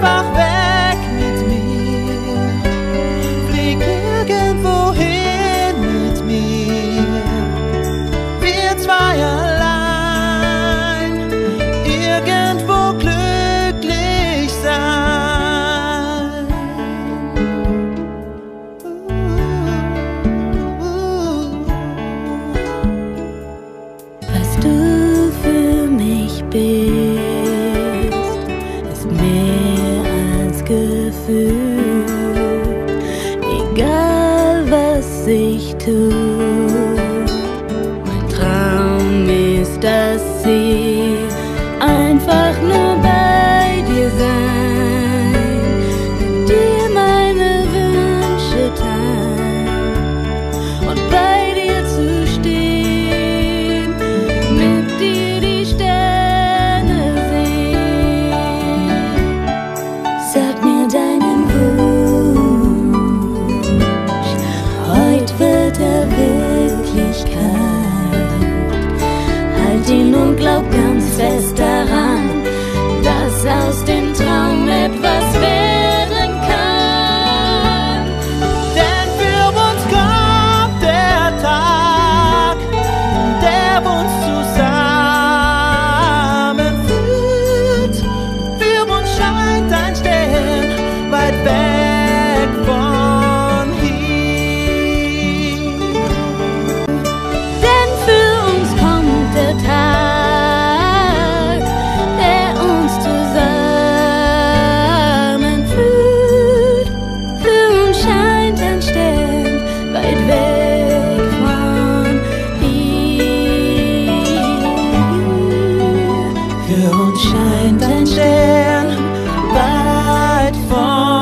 par Gefühl, egal was ich tue. Mein Traum ist, dass sie einfach nur bei dir sein, mit dir meine Wünsche teilen und bei ihn und glaub ganz fest daran. Schirm und shine dein Stern weit vorn.